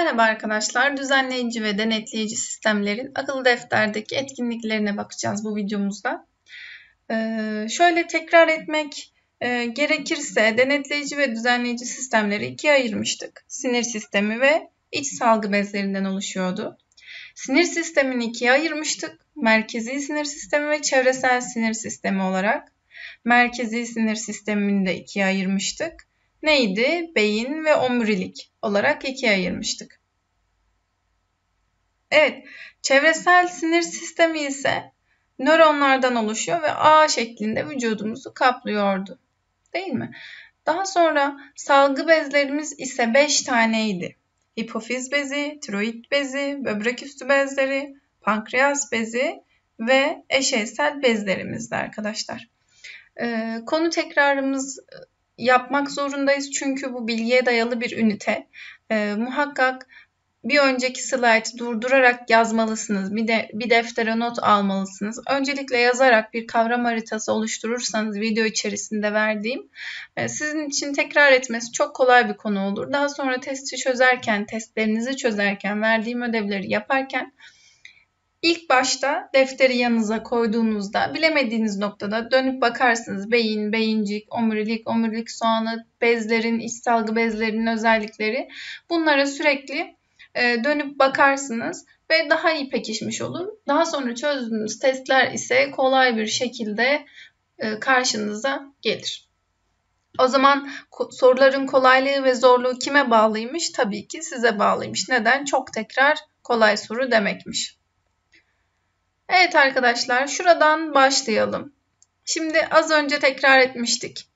Merhaba arkadaşlar, düzenleyici ve denetleyici sistemlerin akıllı defterdeki etkinliklerine bakacağız bu videomuzda. Ee, şöyle tekrar etmek e, gerekirse denetleyici ve düzenleyici sistemleri ikiye ayırmıştık. Sinir sistemi ve iç salgı bezlerinden oluşuyordu. Sinir sistemini ikiye ayırmıştık. Merkezi sinir sistemi ve çevresel sinir sistemi olarak. Merkezi sinir sistemini de ikiye ayırmıştık neydi? Beyin ve omurilik olarak ikiye ayırmıştık. Evet, çevresel sinir sistemi ise nöronlardan oluşuyor ve ağ şeklinde vücudumuzu kaplıyordu. Değil mi? Daha sonra salgı bezlerimiz ise 5 taneydi. Hipofiz bezi, tiroid bezi, böbrek üstü bezleri, pankreas bezi ve eşeysel bezlerimizdi arkadaşlar. Ee, konu tekrarımız yapmak zorundayız çünkü bu bilgiye dayalı bir ünite. E, muhakkak bir önceki slaytı durdurarak yazmalısınız. Bir de bir deftere not almalısınız. Öncelikle yazarak bir kavram haritası oluşturursanız video içerisinde verdiğim e, sizin için tekrar etmesi çok kolay bir konu olur. Daha sonra testi çözerken, testlerinizi çözerken, verdiğim ödevleri yaparken İlk başta defteri yanınıza koyduğunuzda bilemediğiniz noktada dönüp bakarsınız. Beyin, beyincik, omurilik, omurilik soğanı, bezlerin, iç salgı bezlerinin özellikleri. Bunlara sürekli e, dönüp bakarsınız ve daha iyi pekişmiş olur. Daha sonra çözdüğünüz testler ise kolay bir şekilde e, karşınıza gelir. O zaman soruların kolaylığı ve zorluğu kime bağlıymış? Tabii ki size bağlıymış. Neden? Çok tekrar kolay soru demekmiş. Evet arkadaşlar şuradan başlayalım. Şimdi az önce tekrar etmiştik.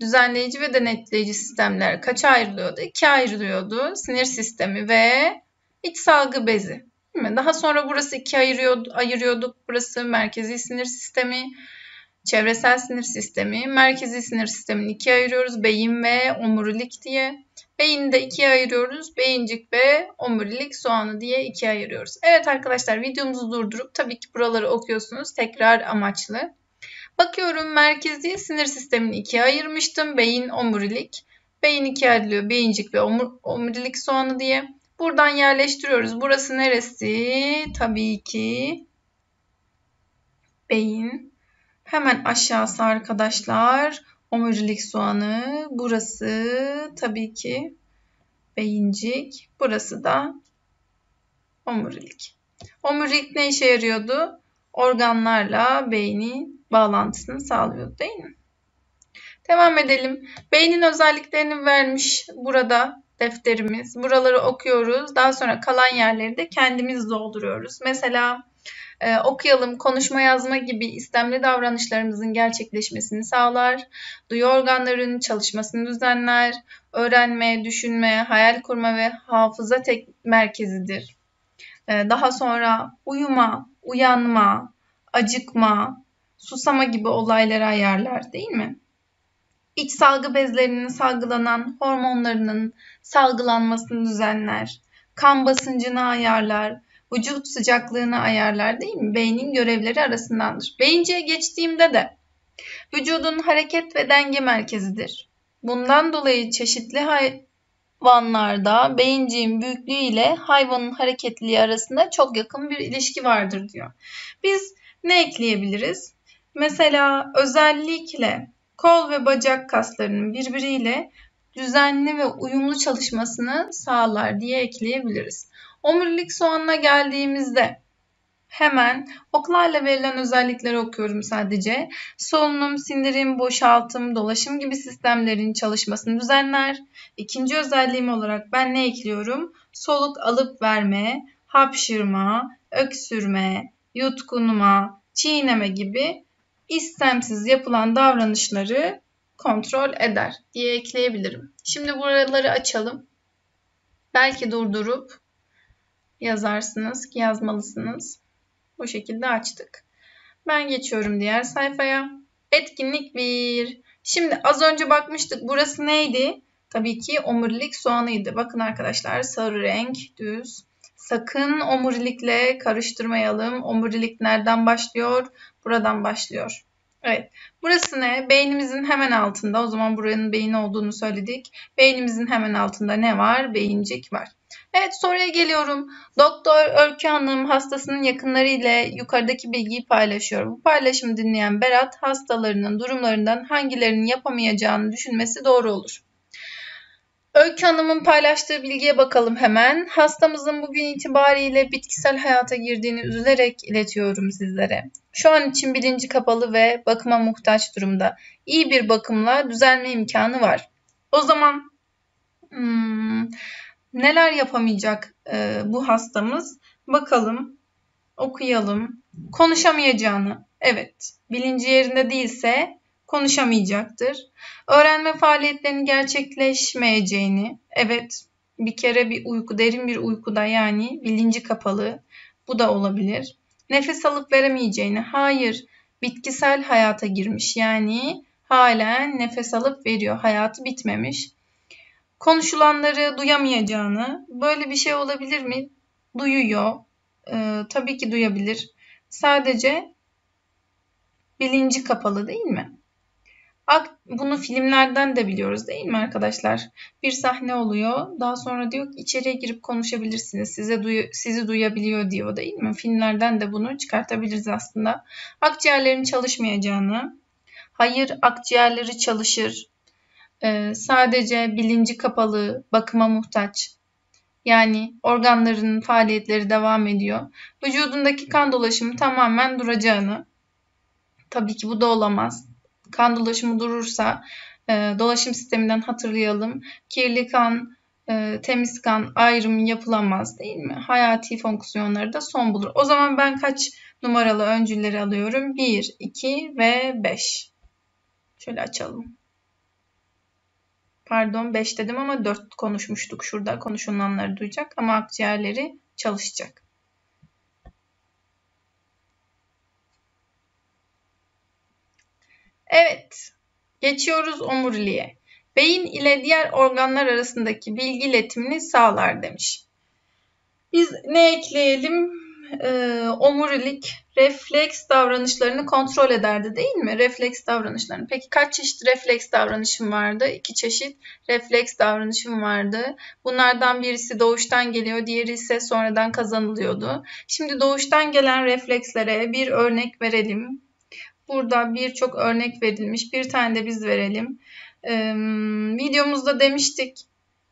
Düzenleyici ve denetleyici sistemler kaça ayrılıyordu? İkiye ayrılıyordu. Sinir sistemi ve iç salgı bezi. Değil mi? Daha sonra burası ikiye ayırıyordu, ayırıyorduk. Burası merkezi sinir sistemi, çevresel sinir sistemi. Merkezi sinir sistemini ikiye ayırıyoruz. Beyin ve omurilik diye. Beyni de ikiye ayırıyoruz. Beyincik ve omurilik soğanı diye ikiye ayırıyoruz. Evet arkadaşlar videomuzu durdurup tabii ki buraları okuyorsunuz. Tekrar amaçlı. Bakıyorum merkezi sinir sistemini ikiye ayırmıştım. Beyin, omurilik. Beyin ikiye ayrılıyor. Beyincik ve omur, omurilik soğanı diye. Buradan yerleştiriyoruz. Burası neresi? Tabii ki beyin. Hemen aşağısı arkadaşlar omurilik soğanı. Burası tabii ki beyincik. Burası da omurilik. Omurilik ne işe yarıyordu? Organlarla beynin bağlantısını sağlıyordu değil mi? Devam edelim. Beynin özelliklerini vermiş burada defterimiz. Buraları okuyoruz. Daha sonra kalan yerleri de kendimiz dolduruyoruz. Mesela e, okuyalım, konuşma yazma gibi istemli davranışlarımızın gerçekleşmesini sağlar, duyu organlarının çalışmasını düzenler, öğrenme, düşünme, hayal kurma ve hafıza tek merkezidir. E, daha sonra uyuma, uyanma, acıkma, susama gibi olayları ayarlar değil mi? İç salgı bezlerinin salgılanan hormonlarının salgılanmasını düzenler, kan basıncını ayarlar, vücut sıcaklığını ayarlar değil mi? Beynin görevleri arasındandır. Beyinciye geçtiğimde de vücudun hareket ve denge merkezidir. Bundan dolayı çeşitli hayvanlarda beyinciğin büyüklüğü ile hayvanın hareketliliği arasında çok yakın bir ilişki vardır diyor. Biz ne ekleyebiliriz? Mesela özellikle kol ve bacak kaslarının birbiriyle düzenli ve uyumlu çalışmasını sağlar diye ekleyebiliriz. Omurilik soğanına geldiğimizde hemen oklarla verilen özellikleri okuyorum sadece. Solunum, sindirim, boşaltım, dolaşım gibi sistemlerin çalışmasını düzenler. İkinci özelliğim olarak ben ne ekliyorum? Soluk alıp verme, hapşırma, öksürme, yutkunma, çiğneme gibi istemsiz yapılan davranışları kontrol eder diye ekleyebilirim. Şimdi buraları açalım. Belki durdurup yazarsınız ki yazmalısınız. Bu şekilde açtık. Ben geçiyorum diğer sayfaya. Etkinlik 1. Şimdi az önce bakmıştık. Burası neydi? Tabii ki omurilik soğanıydı. Bakın arkadaşlar sarı renk düz. Sakın omurilikle karıştırmayalım. Omurilik nereden başlıyor? Buradan başlıyor. Evet. Burası ne? Beynimizin hemen altında. O zaman buranın beyin olduğunu söyledik. Beynimizin hemen altında ne var? Beyincik var. Evet soruya geliyorum. Doktor Örkü Hanım hastasının yakınları ile yukarıdaki bilgiyi paylaşıyor. Bu paylaşımı dinleyen Berat hastalarının durumlarından hangilerinin yapamayacağını düşünmesi doğru olur. Öykü Hanım'ın paylaştığı bilgiye bakalım hemen. Hastamızın bugün itibariyle bitkisel hayata girdiğini üzülerek iletiyorum sizlere. Şu an için bilinci kapalı ve bakıma muhtaç durumda. İyi bir bakımla düzelme imkanı var. O zaman neler yapamayacak e, bu hastamız? Bakalım, okuyalım. Konuşamayacağını, evet, bilinci yerinde değilse konuşamayacaktır. Öğrenme faaliyetlerinin gerçekleşmeyeceğini, evet, bir kere bir uyku, derin bir uykuda yani bilinci kapalı, bu da olabilir. Nefes alıp veremeyeceğini, hayır, bitkisel hayata girmiş yani halen nefes alıp veriyor, hayatı bitmemiş konuşulanları duyamayacağını, böyle bir şey olabilir mi? Duyuyor. Ee, tabii ki duyabilir. Sadece bilinci kapalı değil mi? Bunu filmlerden de biliyoruz değil mi arkadaşlar? Bir sahne oluyor. Daha sonra diyor ki içeriye girip konuşabilirsiniz. Size duyu, sizi duyabiliyor diyor değil mi? Filmlerden de bunu çıkartabiliriz aslında. Akciğerlerin çalışmayacağını. Hayır akciğerleri çalışır e, sadece bilinci kapalı, bakıma muhtaç. Yani organlarının faaliyetleri devam ediyor. Vücudundaki kan dolaşımı tamamen duracağını, tabii ki bu da olamaz. Kan dolaşımı durursa e, dolaşım sisteminden hatırlayalım. Kirli kan, e, temiz kan ayrımı yapılamaz değil mi? Hayati fonksiyonları da son bulur. O zaman ben kaç numaralı öncülleri alıyorum? 1, 2 ve 5. Şöyle açalım. Pardon 5 dedim ama 4 konuşmuştuk şurada. Konuşulanları duyacak ama akciğerleri çalışacak. Evet. Geçiyoruz omuriliğe. Beyin ile diğer organlar arasındaki bilgi iletimini sağlar demiş. Biz ne ekleyelim? Ee, omurilik refleks davranışlarını kontrol ederdi değil mi? Refleks davranışlarını. Peki kaç çeşit refleks davranışım vardı? İki çeşit refleks davranışım vardı. Bunlardan birisi doğuştan geliyor, diğeri ise sonradan kazanılıyordu. Şimdi doğuştan gelen reflekslere bir örnek verelim. Burada birçok örnek verilmiş. Bir tane de biz verelim. Ee, videomuzda demiştik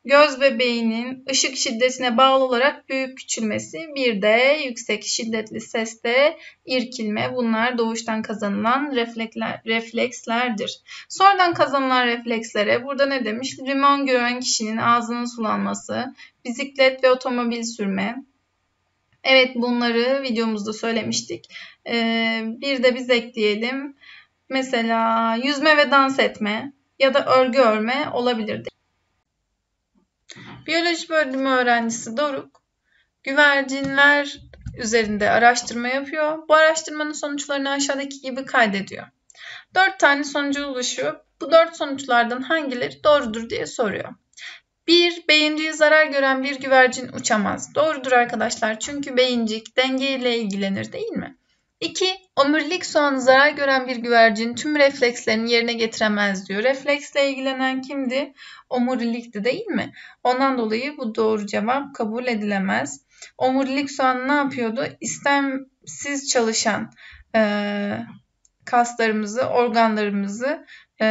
göz bebeğinin ışık şiddetine bağlı olarak büyük küçülmesi, bir de yüksek şiddetli seste irkilme bunlar doğuştan kazanılan refleksler, reflekslerdir. Sonradan kazanılan reflekslere burada ne demiş? Limon gören kişinin ağzının sulanması, bisiklet ve otomobil sürme. Evet bunları videomuzda söylemiştik. Ee, bir de biz ekleyelim. Mesela yüzme ve dans etme ya da örgü örme olabilirdi. Biyoloji bölümü öğrencisi Doruk, güvercinler üzerinde araştırma yapıyor. Bu araştırmanın sonuçlarını aşağıdaki gibi kaydediyor. Dört tane sonucu ulaşıyor. Bu dört sonuçlardan hangileri doğrudur diye soruyor. 1. Beyinciği zarar gören bir güvercin uçamaz. Doğrudur arkadaşlar çünkü beyincik dengeyle ilgilenir değil mi? 2. Omurilik soğanı zarar gören bir güvercin tüm reflekslerini yerine getiremez diyor. Refleksle ilgilenen kimdi? Omurilikti değil mi? Ondan dolayı bu doğru cevap kabul edilemez. Omurilik soğanı ne yapıyordu? İstemsiz çalışan e, kaslarımızı, organlarımızı e,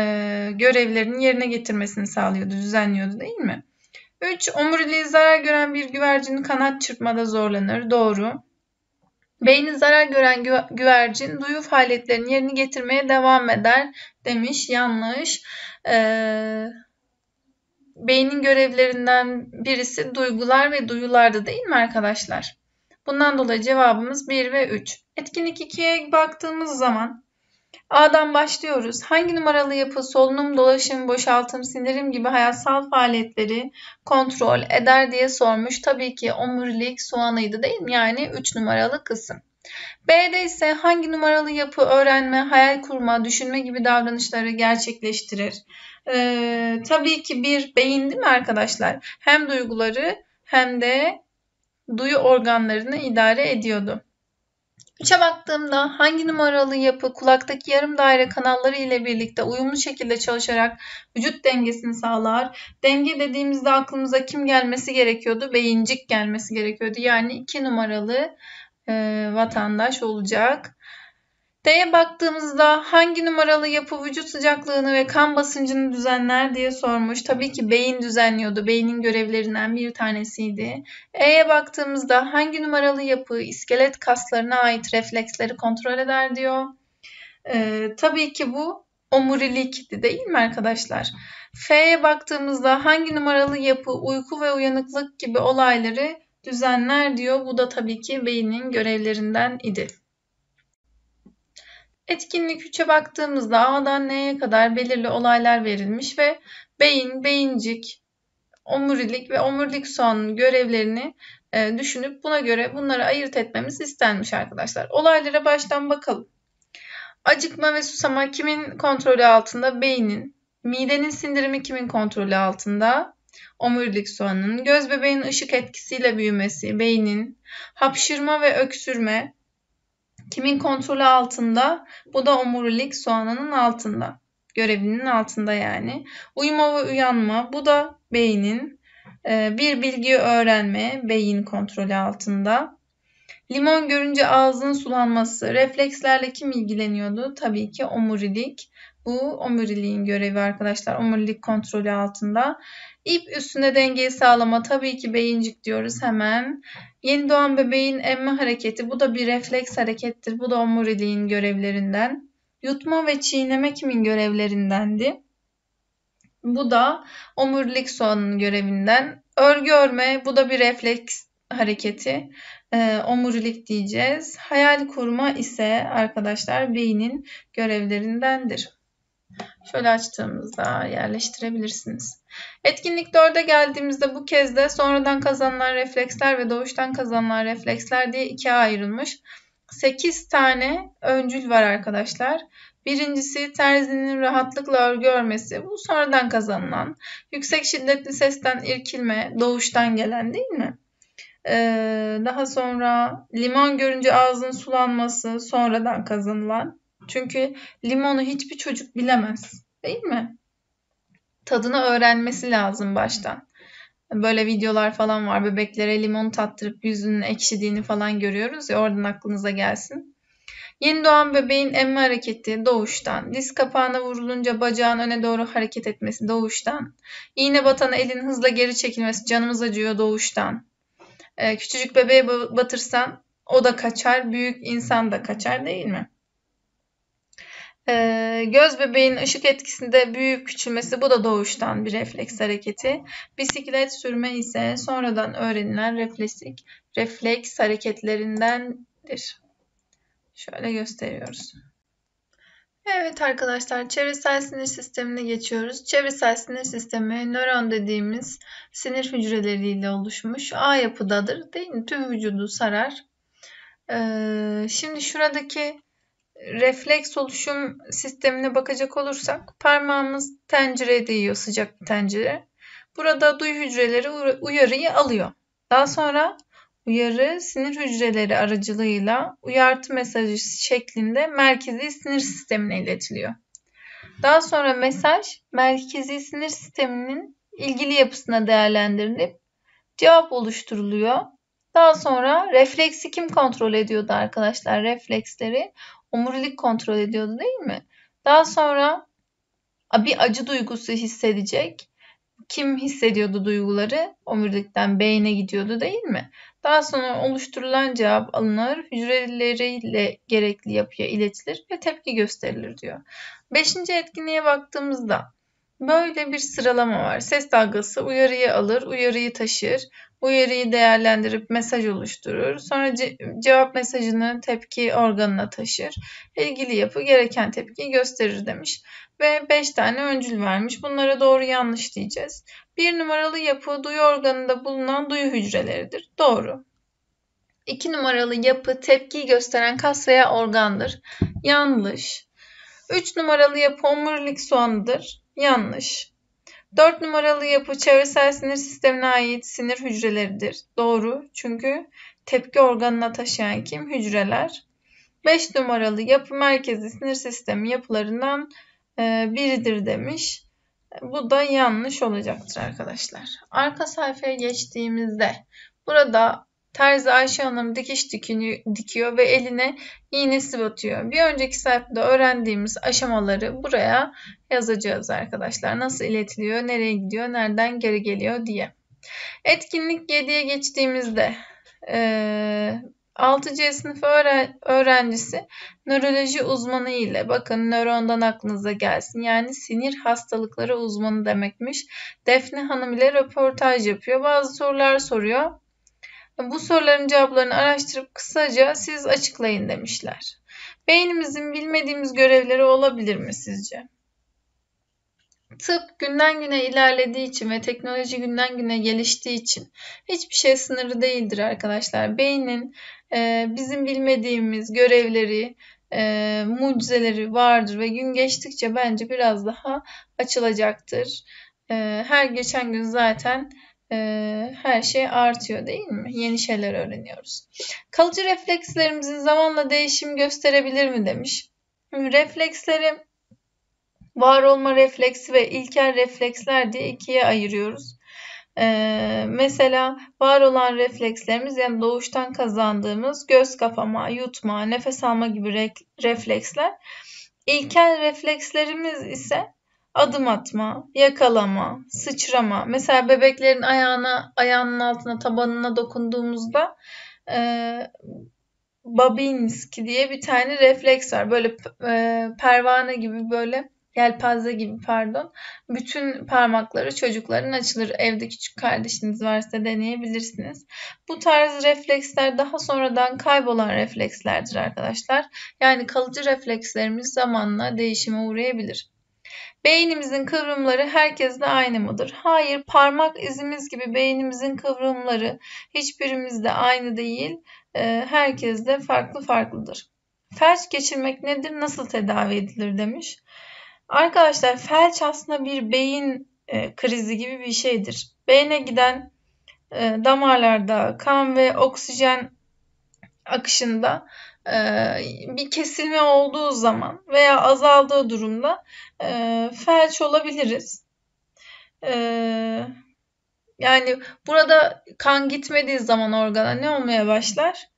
görevlerinin yerine getirmesini sağlıyordu, düzenliyordu değil mi? 3. Omuriliği zarar gören bir güvercin kanat çırpmada zorlanır. Doğru. Beyni zarar gören güvercin duyu faaliyetlerinin yerini getirmeye devam eder demiş. Yanlış. Ee, beynin görevlerinden birisi duygular ve duyulardı değil mi arkadaşlar? Bundan dolayı cevabımız 1 ve 3. Etkinlik 2'ye baktığımız zaman A'dan başlıyoruz. Hangi numaralı yapı solunum, dolaşım, boşaltım, sindirim gibi hayatsal faaliyetleri kontrol eder diye sormuş. Tabii ki omurilik soğanıydı değil mi? Yani 3 numaralı kısım. B'de ise hangi numaralı yapı öğrenme, hayal kurma, düşünme gibi davranışları gerçekleştirir? Ee, tabii ki bir beyin değil mi arkadaşlar? Hem duyguları hem de duyu organlarını idare ediyordu. 3'e baktığımda hangi numaralı yapı kulaktaki yarım daire kanalları ile birlikte uyumlu şekilde çalışarak vücut dengesini sağlar? Denge dediğimizde aklımıza kim gelmesi gerekiyordu? Beyincik gelmesi gerekiyordu. Yani 2 numaralı e, vatandaş olacak. D'ye baktığımızda hangi numaralı yapı vücut sıcaklığını ve kan basıncını düzenler diye sormuş. Tabii ki beyin düzenliyordu. Beynin görevlerinden bir tanesiydi. E'ye baktığımızda hangi numaralı yapı iskelet kaslarına ait refleksleri kontrol eder diyor. Ee, tabii ki bu omurilikti değil mi arkadaşlar? F'ye baktığımızda hangi numaralı yapı uyku ve uyanıklık gibi olayları düzenler diyor. Bu da tabii ki beynin görevlerinden idi. Etkinlik 3'e baktığımızda A'dan N'ye kadar belirli olaylar verilmiş ve beyin, beyincik, omurilik ve omurilik soğanın görevlerini e, düşünüp buna göre bunları ayırt etmemiz istenmiş arkadaşlar. Olaylara baştan bakalım. Acıkma ve susama kimin kontrolü altında? Beynin. Midenin sindirimi kimin kontrolü altında? Omurilik soğanın. Göz bebeğin ışık etkisiyle büyümesi, beynin. Hapşırma ve öksürme Kimin kontrolü altında? Bu da omurilik soğanının altında. Görevinin altında yani. Uyuma ve uyanma. Bu da beynin. Ee, bir bilgiyi öğrenme. Beyin kontrolü altında. Limon görünce ağzın sulanması. Reflekslerle kim ilgileniyordu? Tabii ki omurilik. Bu omuriliğin görevi arkadaşlar. Omurilik kontrolü altında. İp üstünde dengeyi sağlama tabii ki beyincik diyoruz hemen. Yeni doğan bebeğin emme hareketi bu da bir refleks harekettir. Bu da omuriliğin görevlerinden. Yutma ve çiğneme kimin görevlerindendi? Bu da omurilik soğanının görevinden. Örgü örme bu da bir refleks hareketi. E, omurilik diyeceğiz. Hayal kurma ise arkadaşlar beynin görevlerindendir. Şöyle açtığımızda yerleştirebilirsiniz. Etkinlik 4'e geldiğimizde bu kez de sonradan kazanılan refleksler ve doğuştan kazanılan refleksler diye ikiye ayrılmış. 8 tane öncül var arkadaşlar. Birincisi terzinin rahatlıkla örgü örmesi. Bu sonradan kazanılan. Yüksek şiddetli sesten irkilme doğuştan gelen değil mi? Ee, daha sonra limon görünce ağzın sulanması sonradan kazanılan. Çünkü limonu hiçbir çocuk bilemez. Değil mi? Tadını öğrenmesi lazım baştan. Böyle videolar falan var. Bebeklere limon tattırıp yüzünün ekşidiğini falan görüyoruz ya oradan aklınıza gelsin. Yeni doğan bebeğin emme hareketi doğuştan. Diz kapağına vurulunca bacağın öne doğru hareket etmesi doğuştan. İğne batana elin hızla geri çekilmesi canımız acıyor doğuştan. Ee, küçücük bebeğe batırsan o da kaçar, büyük insan da kaçar değil mi? Ee, göz bebeğin ışık etkisinde büyüyüp küçülmesi bu da doğuştan bir refleks hareketi. Bisiklet sürme ise sonradan öğrenilen refleksik refleks hareketlerindendir. Şöyle gösteriyoruz. Evet arkadaşlar çevresel sinir sistemine geçiyoruz. Çevresel sinir sistemi nöron dediğimiz sinir hücreleriyle oluşmuş A yapıdadır değil mi? Tüm vücudu sarar. Ee, şimdi şuradaki refleks oluşum sistemine bakacak olursak parmağımız tencereye değiyor sıcak bir tencere. Burada duyu hücreleri uyarıyı alıyor. Daha sonra uyarı sinir hücreleri aracılığıyla uyartı mesajı şeklinde merkezi sinir sistemine iletiliyor. Daha sonra mesaj merkezi sinir sisteminin ilgili yapısına değerlendirilip cevap oluşturuluyor. Daha sonra refleksi kim kontrol ediyordu arkadaşlar? Refleksleri omurilik kontrol ediyordu değil mi? Daha sonra bir acı duygusu hissedecek. Kim hissediyordu duyguları? Omurilikten beyne gidiyordu değil mi? Daha sonra oluşturulan cevap alınır, hücreleriyle gerekli yapıya iletilir ve tepki gösterilir diyor. Beşinci etkinliğe baktığımızda böyle bir sıralama var. Ses dalgası uyarıyı alır, uyarıyı taşır, uyarıyı değerlendirip mesaj oluşturur. Sonra ce cevap mesajını tepki organına taşır. İlgili yapı gereken tepkiyi gösterir demiş. Ve 5 tane öncül vermiş. Bunlara doğru yanlış diyeceğiz. Bir numaralı yapı duyu organında bulunan duyu hücreleridir. Doğru. 2 numaralı yapı tepkiyi gösteren kas organdır. Yanlış. 3 numaralı yapı omurilik soğanıdır. Yanlış. 4 numaralı yapı çevresel sinir sistemine ait sinir hücreleridir. Doğru çünkü tepki organına taşıyan kim? Hücreler. 5 numaralı yapı merkezi sinir sistemi yapılarından e, biridir demiş. Bu da yanlış olacaktır arkadaşlar. Arka sayfaya geçtiğimizde burada Terzi Ayşe Hanım dikiş dikiyor ve eline iğnesi batıyor. Bir önceki sayfada öğrendiğimiz aşamaları buraya yazacağız arkadaşlar. Nasıl iletiliyor, nereye gidiyor, nereden geri geliyor diye. Etkinlik 7'ye geçtiğimizde 6C sınıfı öğrencisi nöroloji uzmanı ile bakın nörondan aklınıza gelsin. Yani sinir hastalıkları uzmanı demekmiş. Defne Hanım ile röportaj yapıyor. Bazı sorular soruyor. Bu soruların cevaplarını araştırıp kısaca siz açıklayın demişler. Beynimizin bilmediğimiz görevleri olabilir mi sizce? Tıp günden güne ilerlediği için ve teknoloji günden güne geliştiği için hiçbir şey sınırı değildir arkadaşlar. Beynin e, bizim bilmediğimiz görevleri, e, mucizeleri vardır ve gün geçtikçe bence biraz daha açılacaktır. E, her geçen gün zaten e, her şey artıyor değil mi? Yeni şeyler öğreniyoruz. Kalıcı reflekslerimizin zamanla değişim gösterebilir mi demiş. Refleksleri var olma refleksi ve ilkel refleksler diye ikiye ayırıyoruz. Ee, mesela var olan reflekslerimiz yani doğuştan kazandığımız göz kapama, yutma, nefes alma gibi re- refleksler. İlkel reflekslerimiz ise adım atma, yakalama, sıçrama. Mesela bebeklerin ayağına, ayağının altına, tabanına dokunduğumuzda e, Babinski diye bir tane refleks var. Böyle e, pervane gibi böyle yelpaze gibi pardon. Bütün parmakları çocukların açılır. Evde küçük kardeşiniz varsa deneyebilirsiniz. Bu tarz refleksler daha sonradan kaybolan reflekslerdir arkadaşlar. Yani kalıcı reflekslerimiz zamanla değişime uğrayabilir. Beynimizin kıvrımları herkeste aynı mıdır? Hayır, parmak izimiz gibi beynimizin kıvrımları hiçbirimizde aynı değil. Ee, herkeste farklı farklıdır. Felç geçirmek nedir? Nasıl tedavi edilir demiş. Arkadaşlar felç aslında bir beyin e, krizi gibi bir şeydir. Beyne giden e, damarlarda kan ve oksijen akışında e, bir kesilme olduğu zaman veya azaldığı durumda felç olabiliriz. Yani burada kan gitmediği zaman organa ne olmaya başlar?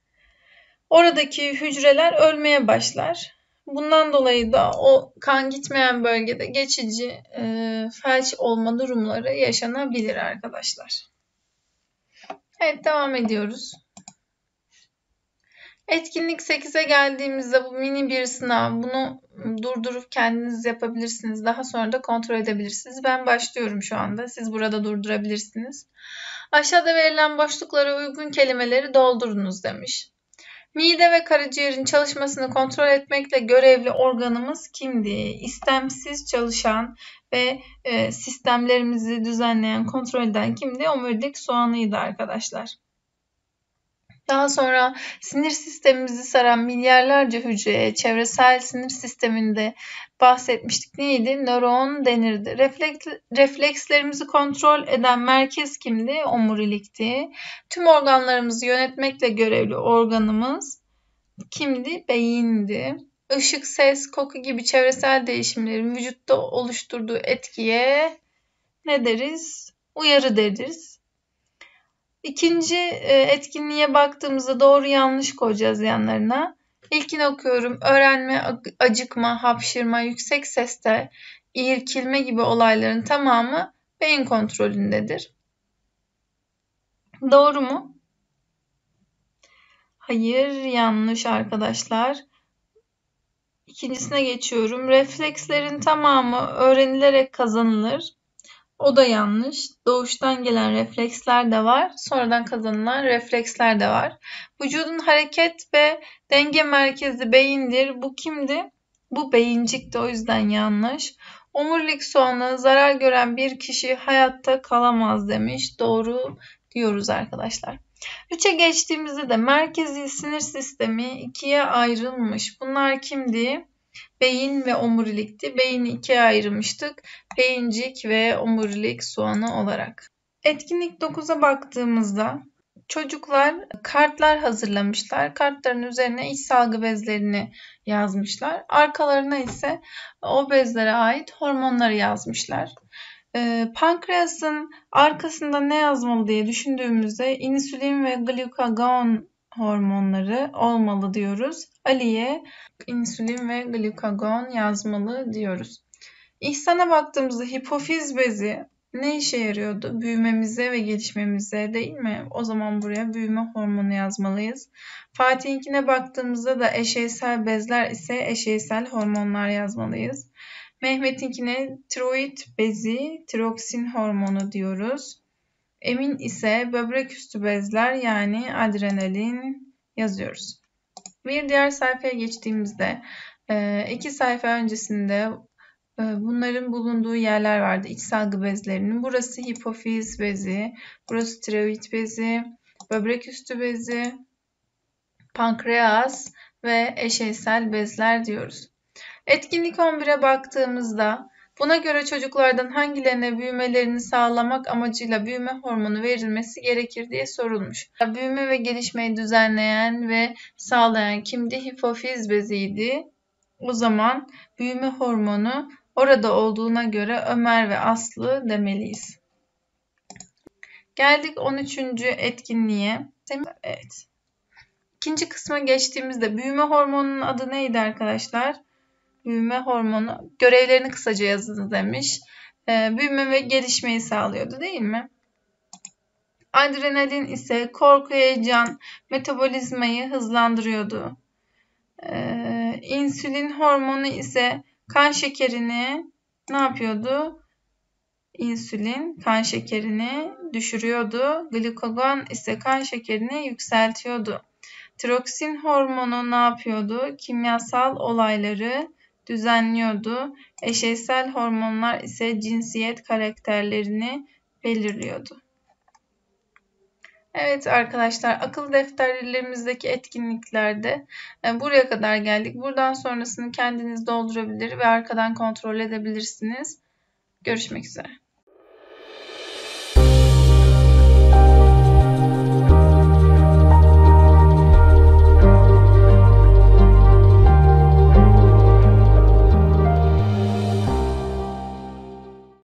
Oradaki hücreler ölmeye başlar. Bundan dolayı da o kan gitmeyen bölgede geçici felç olma durumları yaşanabilir arkadaşlar. Evet devam ediyoruz. Etkinlik 8'e geldiğimizde bu mini bir sınav. Bunu durdurup kendiniz yapabilirsiniz. Daha sonra da kontrol edebilirsiniz. Ben başlıyorum şu anda. Siz burada durdurabilirsiniz. Aşağıda verilen boşluklara uygun kelimeleri doldurunuz demiş. Mide ve karaciğerin çalışmasını kontrol etmekle görevli organımız kimdi? İstemsiz çalışan ve e, sistemlerimizi düzenleyen, kontrol eden kimdi? Omurilik soğanıydı arkadaşlar. Daha sonra sinir sistemimizi saran milyarlarca hücreye çevresel sinir sisteminde bahsetmiştik. Neydi? Nöron denirdi. Refleks, reflekslerimizi kontrol eden merkez kimdi? Omurilikti. Tüm organlarımızı yönetmekle görevli organımız kimdi? Beyindi. Işık, ses, koku gibi çevresel değişimlerin vücutta oluşturduğu etkiye ne deriz? Uyarı deriz. İkinci e, etkinliğe baktığımızda doğru yanlış koyacağız yanlarına. İlkini okuyorum. Öğrenme, acıkma, hapşırma, yüksek seste irkilme gibi olayların tamamı beyin kontrolündedir. Doğru mu? Hayır, yanlış arkadaşlar. İkincisine geçiyorum. Reflekslerin tamamı öğrenilerek kazanılır. O da yanlış. Doğuştan gelen refleksler de var. Sonradan kazanılan refleksler de var. Vücudun hareket ve denge merkezi beyindir. Bu kimdi? Bu beyincikti o yüzden yanlış. Omurilik soğanı zarar gören bir kişi hayatta kalamaz demiş. Doğru diyoruz arkadaşlar. 3'e geçtiğimizde de merkezi sinir sistemi ikiye ayrılmış. Bunlar kimdi? Beyin ve omurilikti. Beyni ikiye ayırmıştık. Beyincik ve omurilik soğanı olarak. Etkinlik 9'a baktığımızda Çocuklar kartlar hazırlamışlar. Kartların üzerine iç salgı bezlerini yazmışlar. Arkalarına ise o bezlere ait hormonları yazmışlar. Ee, pankreasın arkasında ne yazmalı diye düşündüğümüzde insülin ve glukagon hormonları olmalı diyoruz. Ali'ye insülin ve glukagon yazmalı diyoruz. İhsan'a baktığımızda hipofiz bezi ne işe yarıyordu? Büyümemize ve gelişmemize değil mi? O zaman buraya büyüme hormonu yazmalıyız. Fatih'inkine baktığımızda da eşeysel bezler ise eşeysel hormonlar yazmalıyız. Mehmet'inkine tiroid bezi, tiroksin hormonu diyoruz. Emin ise böbrek üstü bezler yani adrenalin yazıyoruz. Bir diğer sayfaya geçtiğimizde iki sayfa öncesinde bunların bulunduğu yerler vardı. İç salgı bezlerinin. Burası hipofiz bezi, burası tiroid bezi, böbrek üstü bezi, pankreas ve eşeysel bezler diyoruz. Etkinlik 11'e baktığımızda buna göre çocuklardan hangilerine büyümelerini sağlamak amacıyla büyüme hormonu verilmesi gerekir diye sorulmuş. Büyüme ve gelişmeyi düzenleyen ve sağlayan kimdi? Hipofiz beziydi. O zaman büyüme hormonu orada olduğuna göre Ömer ve Aslı demeliyiz. Geldik 13. etkinliğe. Evet. İkinci kısma geçtiğimizde büyüme hormonunun adı neydi arkadaşlar? Büyüme hormonu görevlerini kısaca yazın demiş. E, büyüme ve gelişmeyi sağlıyordu değil mi? Adrenalin ise korku, heyecan, metabolizmayı hızlandırıyordu. E, insülin hormonu ise kan şekerini ne yapıyordu? İnsülin kan şekerini düşürüyordu. Glikagon ise kan şekerini yükseltiyordu. Tiroksin hormonu ne yapıyordu? Kimyasal olayları düzenliyordu. Eşeysel hormonlar ise cinsiyet karakterlerini belirliyordu. Evet arkadaşlar akıl defterlerimizdeki etkinliklerde e, buraya kadar geldik. Buradan sonrasını kendiniz doldurabilir ve arkadan kontrol edebilirsiniz. Görüşmek üzere.